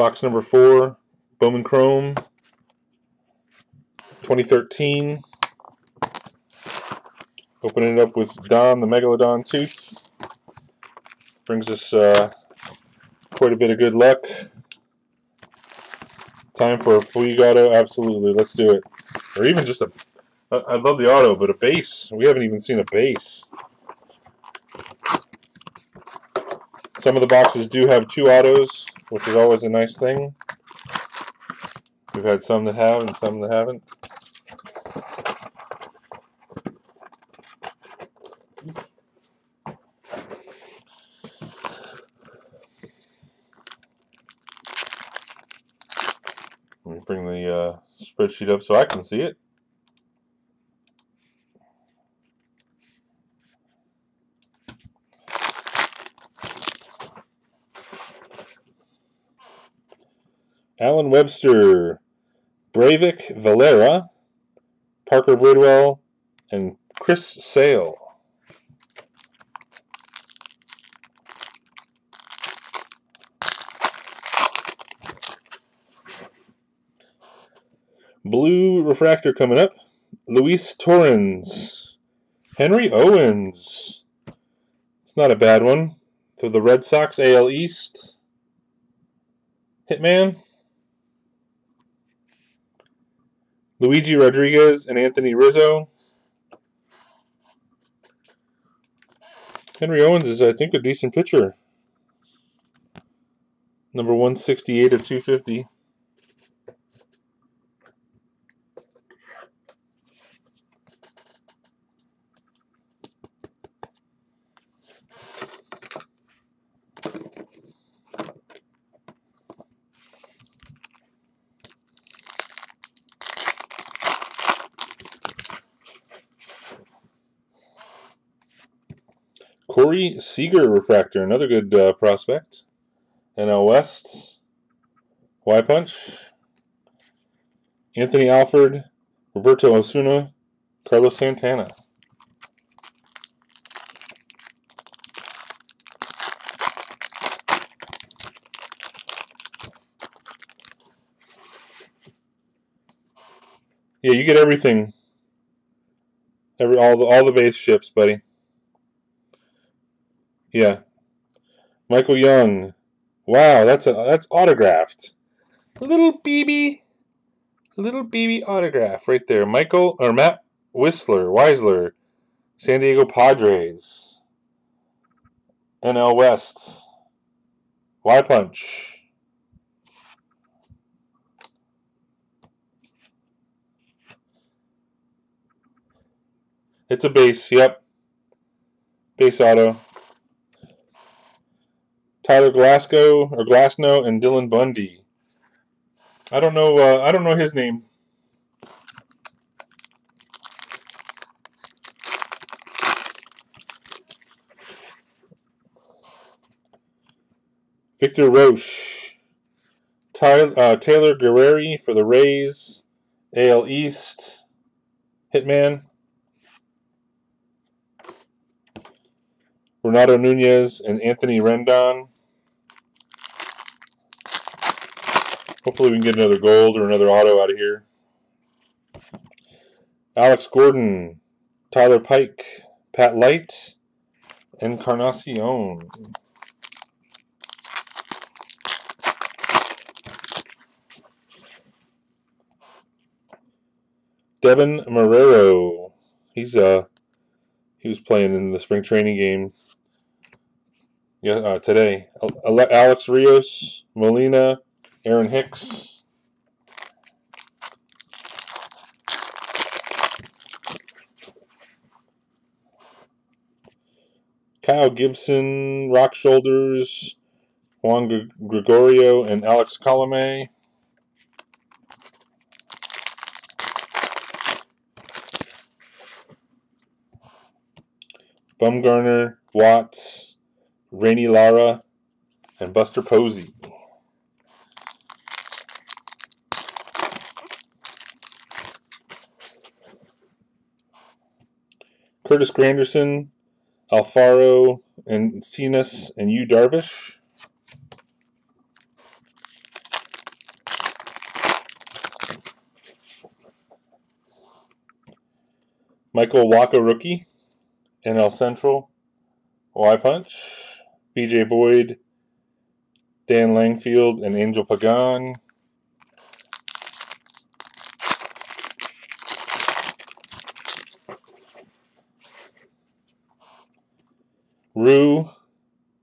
Box number four, Bowman Chrome, 2013. Opening it up with Don, the Megalodon Tooth. Brings us uh, quite a bit of good luck. Time for a Puig auto? Absolutely, let's do it. Or even just a, I love the auto, but a base. We haven't even seen a base. Some of the boxes do have two autos, which is always a nice thing. We've had some that have and some that haven't. Let me bring the uh, spreadsheet up so I can see it. Allen Webster, Breyvic Valera, Parker Bridwell, and Chris Sale. Blue refractor coming up. Luis Torrens. Henry Owens. It's not a bad one. For the Red Sox AL East. Hitman. Luigi Rodriguez and Anthony Rizzo. Henry Owens is, I think, a decent pitcher. Number 168 of 250. Corey Seager refractor, another good uh, prospect. NL West. Y Punch. Anthony Alford, Roberto Osuna, Carlos Santana. Yeah, you get everything. Every all the all the base ships, buddy. Yeah. Michael Young. Wow, that's a that's autographed. Little BB. Little BB autograph right there. Michael or Matt Whistler, Weisler, San Diego Padres. NL West. Y Punch. It's a base, yep. Base auto. Tyler Glasgow or Glasnow and Dylan Bundy. I don't know. Uh, I don't know his name. Victor Roache, uh, Taylor Guerrieri for the Rays, AL East, Hitman. Renato Nunez and Anthony Rendon. Hopefully we can get another gold or another auto out of here. Alex Gordon, Tyler Pike, Pat Light, Encarnacion. Deven Marrero. He's uh he was playing in the spring training game yeah, uh, today. Alex Rios, Molina, Aaron Hicks. Kyle Gibson, Rock Shoulders, Juan Gregorio, and Alex Colome. Bumgarner, Watts, Rainy Lara, and Buster Posey. Curtis Granderson, Alfaro and Cenas and Yu Darvish. Michael Wacha rookie, NL Central, Y Punch, BJ Boyd, Dan Langfield, and Angel Pagan. Rue,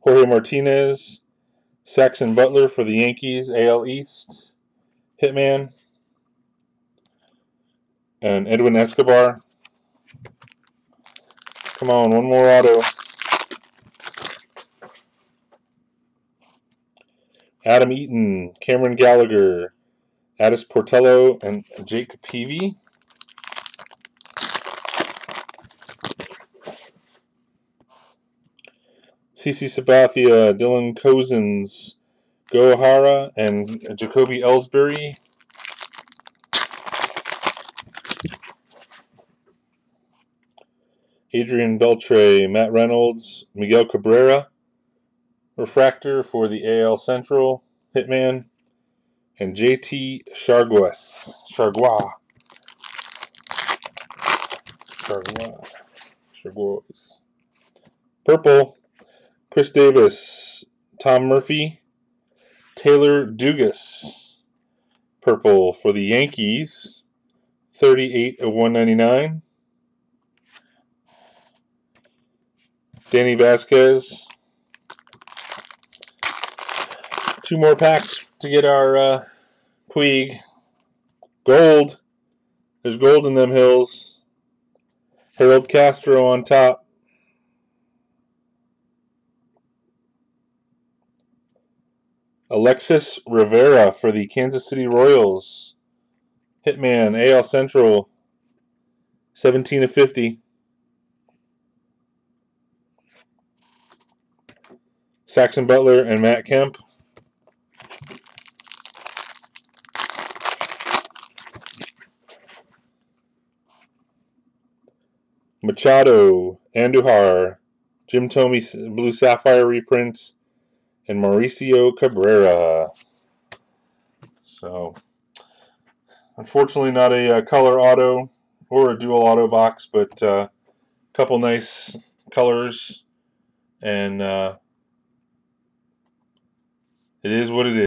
Jorge Martinez, Saxon Butler for the Yankees, AL East, Hitman, and Edwin Escobar. Come on, one more auto. Adam Eaton, Cameron Gallagher, Adys Portillo, and Jake Peavy. CC Sabathia, Dylan Cozens, Gohara, and Jacoby Ellsbury. Adrian Beltre, Matt Reynolds, Miguel Cabrera, Refractor for the AL Central, Hitman, and JT Chargois. Chargois. Chargois. Chargois. Purple, Chris Davis, Tom Murphy, Taylor Dugas. Purple for the Yankees, 38 of 199. Danny Vasquez. Two more packs to get our uh, Puig. Gold. There's gold in them hills. Harold Castro on top. Alexis Rivera for the Kansas City Royals. Hitman, AL Central, 17 of 50. Saxon Butler and Matt Kemp. Machado, Andujar, Jim Thome Blue Sapphire reprint, and Mauricio Cabrera. So, unfortunately, not a, uh, color auto or a dual auto box, but a uh, couple nice colors, and uh, it is what it is.